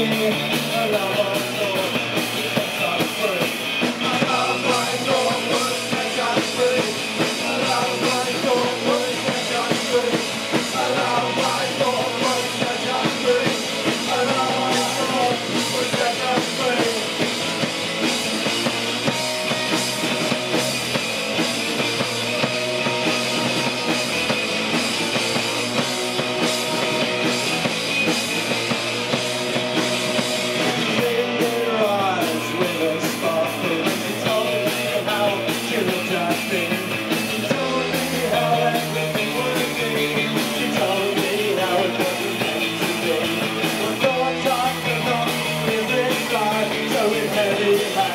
I love you. Hallelujah